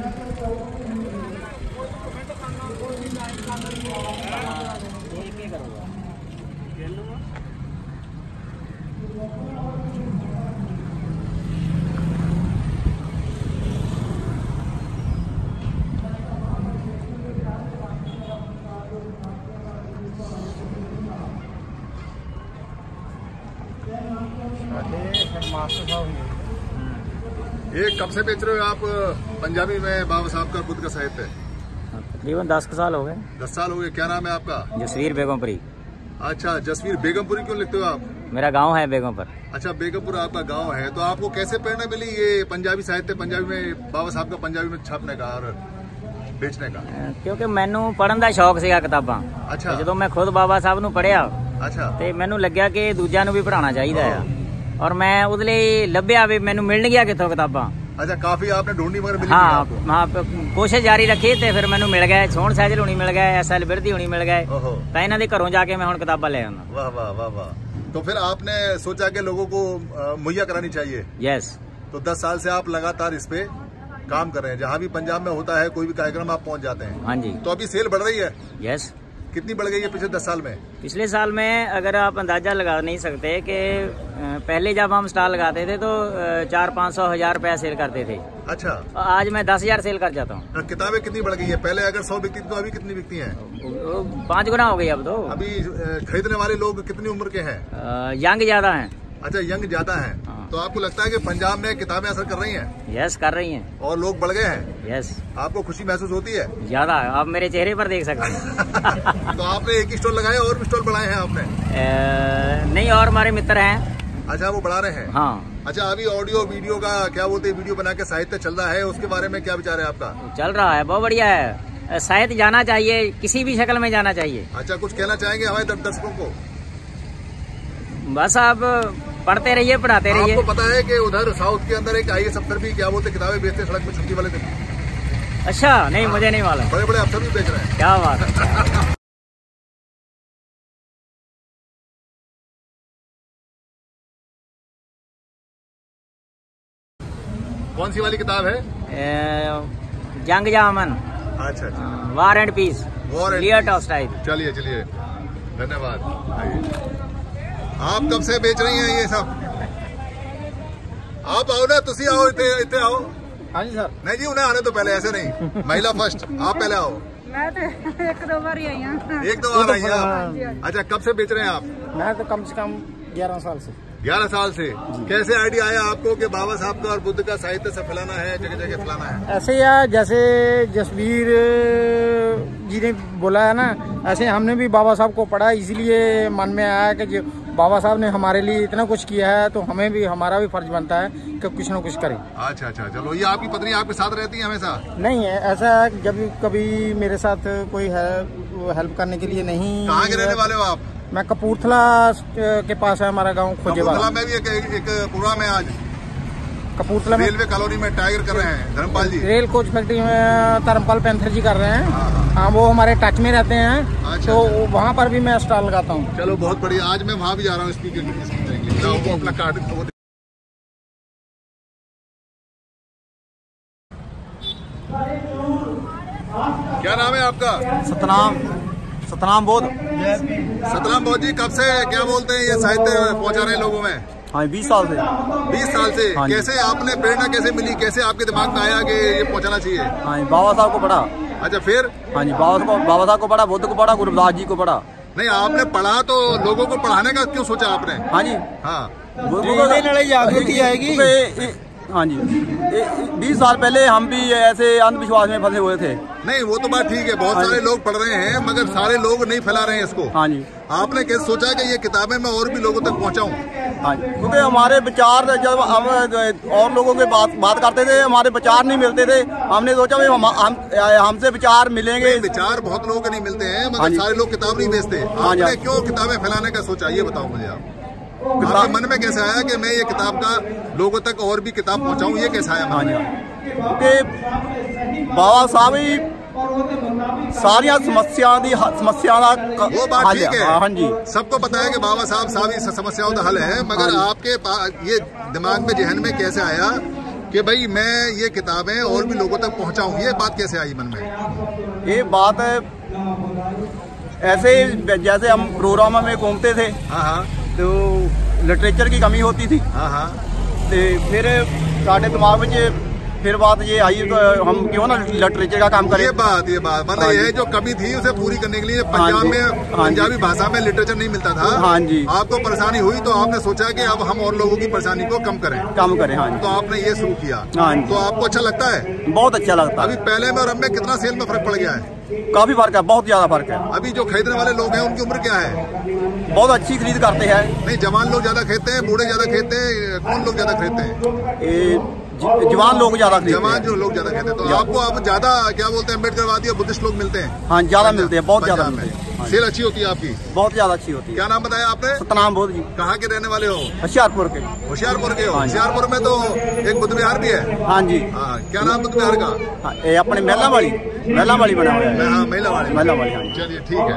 ਕੋਈ ਕਮੈਂਟ ਕਰਨਾ ਕੋਈ ਲਾਈਕ ਕਰਨਾ ये कब से बेच रहे हो आप पंजाबी में बाबा साहब का बुद्ध का साहित्य तकरीबन दस साल हो गए दस साल हो गए क्या नाम है आपका जसवीर बेगमपुरी अच्छा जसवीर बेगमपुरी क्यों लिखते हो आप मेरा गांव है बेगमपुर अच्छा बेगमपुर आपका गांव है तो आपको कैसे प्रेरणा मिली ये पंजाबी साहित्य पंजाबी में बाबा साहब का पंजाबी में छापने का और बेचने का ਕਿਉਂਕਿ ਮੈਨੂੰ ਪੜਨ ਦਾ ਸ਼ੌਕ ਸੀਗਾ ਕਿਤਾਬਾਂ ਅੱਛਾ। ਤੇ ਜਦੋਂ ਮੈਂ ਖੁਦ ਬਾਬਾ ਸਾਹਿਬ ਨੂੰ ਪੜਿਆ अच्छा ਤੇ ਮੈਨੂੰ ਲੱਗਿਆ ਕਿ ਦੂਜਿਆਂ ਨੂੰ ਵੀ ਪੜਾਉਣਾ ਚਾਹੀਦਾ ਆ ਔਰ ਮੈਂ ਉਹਦੇ ਲਈ ਲੱਭਿਆ ਵੀ ਮੈਨੂੰ ਮਿਲਣ ਗਿਆ ਕਿੱਥੋਂ ਕਿਤਾਬਾਂ अच्छा काफी आपने ढूंढी मगर मिली नहीं ਹਾਂ आपको ਹਾਂ ਪ- ਕੋਸ਼ਿਸ਼ ਜਾਰੀ ਰੱਖੀ ਤੇ ਫਿਰ ਮੈਨੂੰ ਮਿਲ ਗਏ ਸੋਹਣ ਸਹਿਜਲ ਹੁਣੀ ਮਿਲ ਗਏ ਐਸਐਲ ਬਿਰਦੀ ਹੁਣੀ ਮਿਲ ਗਏ ओहो ਤਾਂ ਇਹਨਾਂ ਦੇ ਘਰੋਂ ਜਾ ਕੇ ਮੈਂ ਹੁਣ ਕਿਤਾਬਾਂ ਲੈ ਆਉਂਦਾ वाह वाह वाह वाह तो फिर आपने सोचा कि लोगों को अ, मुहैया करानी चाहिए ਯੈਸ तो 10 साल से आप लगातार इस पे काम कर रहे हैं जहाँ भी पंजाब में होता है कोई भी कार्यक्रम आप पहुंच जाते हैं ਹਾਂਜੀ तो अभी सेल बढ़ रही है यस कितनी बढ़ गई है पिछले 10 साल में? पिछले साल में अगर आप अंदाज़ा लगा नहीं सकते कि पहले जब हम स्टॉल लगाते थे तो चार पाँच सौ हज़ार रुपया सेल करते थे। अच्छा। आज मैं दस हज़ार सेल कर जाता हूँ। किताबें कितनी बढ़ गई है? पहले अगर सौ बिकती थी तो अभी कितनी बिकती है? पाँच गुना हो गई अब तो। अभी खरीदने वाले लोग कितनी उम्र के है? यंग ज़्यादा हैं। अच्छा यंग ज़्यादा है। हाँ। तो आपको लगता है कि पंजाब में किताबें असर कर रही हैं? यस कर रही हैं। और लोग बढ़ गए हैं? यस आपको खुशी महसूस होती है? ज़्यादा आप मेरे चेहरे पर देख सकते हैं। तो आपने एक ही स्टॉल लगाया और भी स्टॉल बढ़ाए हैं आपने? अ, नहीं और हमारे मित्र हैं। अच्छा वो बढ़ा रहे हैं? हाँ। अच्छा अभी ऑडियो वीडियो का क्या बोलते हैं? वीडियो बना के साहित्य चल रहा है उसके बारे में क्या विचार है आपका? चल रहा है बहुत बढ़िया है। शायद जाना चाहिए किसी भी शक्ल में जाना चाहिए। अच्छा कुछ कहना चाहेंगे हमारे दर्शकों को? बस आप पढ़ते रहिए पढ़ाते रहिए। आपको पता है कि उधर साउथ के अंदर एक आई एस अफसर भी क्या बोलते किताबें बेचते सड़क में छुट्टी वाले दिन। अच्छा नहीं मुझे नहीं मालूम। बड़े बड़े अफसर भी बेच रहे हैं। क्या बात है कौन सी वाली किताब है? जंग जामन। अच्छा अच्छा। War and peace and Leo चलिए चलिए। धन्यवाद। आप कब से बेच रही हैं ये सब? आप आओ ना तुम आओ इतने इतने आओ। हाँ जी सर। नहीं जी उन्हें आने तो पहले ऐसे नहीं। महिला फ़र्स्ट आप पहले आओ। मैं तो एक दो बार आई हूँ। एक दो बार आई हूँ हाँ हाँ अच्छा कब से बेच रहे हैं आप? मैं तो कम से कम ग्यारह साल से। ग्यारह साल से। कैसे आइडिया आया आपको कि बाबा साहब का और बुद्ध का साहित्य से फैलाना है जगह जगह फैलाना है? ऐसे या जैसे जसवीर जी ने बोला है ना ऐसे हमने भी बाबा साहब को पढ़ा इसीलिए मन में आया कि जो बाबा साहब ने हमारे लिए इतना कुछ किया है तो हमें भी हमारा भी फ़र्ज़ बनता है कि कुछ ना कुछ करें। अच्छा अच्छा चलो ये आपकी पत्नी आपके साथ रहती है हमेशा? नहीं है ऐसा है जब कभी मेरे साथ कोई है हेल्प करने के लिए नहीं कहाँ के रहने वाले हो आप? मैं कपूरथला के पास है हमारा गाँव कपूरथला खोजेवाला में भी एक, एक, एक प्रोग्राम है आज कपूरथला में रेलवे कॉलोनी में टाइगर कर रहे हैं Dharmpal ji. Rail coach factory में धर्मपाल पैंथर जी कर रहे हैं। हाँ, हाँ। हाँ वो हमारे टच में रहते हैं अच्छा, तो अच्छा। वहाँ पर भी मैं स्टॉल लगाता हूँ। चलो बहुत बढ़िया। आज मैं वहाँ भी जा रहा हूँ स्पीकर अपना कार्ड क्या नाम है आपका? सतनाम। सतनाम बोध। सतनाम बोध जी कब से क्या बोलते हैं ये साहित्य पहुँचा रहे हैं लोगों में? हाँ बीस साल से। बीस साल से। हाँ कैसे आपने प्रेरणा कैसे मिली? कैसे आपके दिमाग में आया कि ये पहुंचाना चाहिए? हाँ बाबा साहब को पढ़ा। अच्छा फिर? हाँ जी बाबा को बाबा साहब को पढ़ा बुद्ध को पढ़ा गुरुदास जी को पढ़ा। नहीं आपने पढ़ा तो लोगों को पढ़ाने का क्यों सोचा आपने? हाँ जी। हाँ। जागृति आएगी हाँ जी। बीस साल पहले हम भी ऐसे अंधविश्वास में फंसे हुए थे। नहीं वो तो बात ठीक है बहुत हाँ सारे लोग पढ़ रहे हैं मगर सारे लोग नहीं फैला रहे हैं इसको। हाँ जी। आपने कैसे सोचा कि ये किताबें मैं और भी लोगों तक पहुंचाऊं? हाँ जी। क्योंकि हमारे विचार जब हम और लोगों के बात बात करते थे हमारे विचार नहीं मिलते थे। हमने सोचा भाई हम हम हमसे विचार मिलेंगे। विचार बहुत लोगों के नहीं मिलते हैं हाँ मगर सारे लोग किताब नहीं बेचते। हाँ आपने। क्यों किताबें फैलाने का सोचा ये बताओ मुझे आप। आपके मन में कैसे आया कि मैं ये किताब का लोगों तक और भी किताब पहुंचाऊं ये कैसे आया हाँ मन जी में क्योंकि बाबा साहब ही ਸਾਰੀਆਂ ਸਮੱਸਿਆਵਾਂ ਦੀ ਹ- ਸਮੱਸਿਆਵਾਂ ਦਾ ਕ- वो बात हल ठीक हाँ हाँ जी है सबको पता है कि बाबा साहब सारी स- समस्याओं का हल है मगर हाँ जी। आपके पा- ये दिमाग में जहन में कैसे आया कि भाई मैं ये किताबें और भी लोगों तक पहुंचाऊं ये बात कैसे आई मन में ये बात ऐसे ही जैसे हम प्रोग्राम में घूमते थे हाँ हाँ तो लिटरेचर की कमी होती थी हाँ हाँ ਤੇ ਫਿਰ ਸਾਡੇ ਦਿਮਾਗ ਵਿੱਚ ਫਿਰ ਬਾਤ ਇਹ ਆਈ तो हम क्यों ना लिटरेचर का काम करें ये बात ये बात मतलब हाँ ये जी। जो कमी थी उसे पूरी करने के लिए पंजाब जी, में हाँ जी। पंजाबी भाषा में लिटरेचर नहीं मिलता था हाँ जी। आपको परेशानी हुई तो आपने सोचा कि अब हम और लोगों की परेशानी को कम करें काम करें हाँ जी तो आपने ये शुरू किया हाँ जी। तो आपको अच्छा लगता है बहुत अच्छा लगता अभी है पहले में और अब में कितना सेल में फर्क पड़ गया है काफी फर्क है बहुत ज्यादा फर्क है अभी जो खरीदने वाले लोग हैं उनकी उम्र क्या है बहुत अच्छी खरीद करते हैं। नहीं जवान लोग ज़्यादा खरीदते हैं बूढ़े ज़्यादा खरीदते हैं कौन लोग ज़्यादा खरीदते हैं? जवान लोग ज़्यादा खरीदते जवान हैं जो लोग ज़्यादा खरीदते हैं तो आपको अब ज़्यादा क्या बोलते हैं अम्बेडकरवादी और बुद्धिस्ट लोग मिलते हैं? हाँ ज़्यादा मिलते हैं बहुत ज़्यादा मिलते हैं। हाँ। सेल अच्छी होती है आपकी? बहुत ज़्यादा अच्छी होती है। क्या नाम बताया आपने? सतनाम बोध जी। कहाँ के रहने वाले हो? होशियारपुर के। होशियारपुर के हो। होशियारपुर में तो एक बुद्ध विहार भी है। हाँ जी। हाँ क्या नाम बुद्ध विहार का ये अपने मेला वाली मेला वाली बना हुआ है। महिला वाली महिला वाली चलिए ठीक है।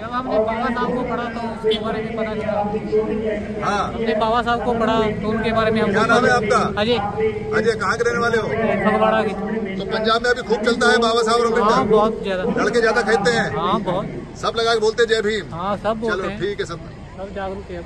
जब हमने बाबा साहब को पढ़ा तो उसके बारे में पता चला। हाँ। हमने बाबा साहब को पढ़ा तो उनके बारे में क्या नाम है आपका? अजय अजय कहाँ के रहने वाले हो? फगवाड़ा के। तो पंजाब में अभी खूब चलता है बाबा साहब और हाँ बहुत ज़्यादा। लड़के ज़्यादा खरीदते हैं? हाँ बहुत। सब लगा के बोलते जय भीम। हाँ सब चलो ठीक है सब। सब जागरूक है।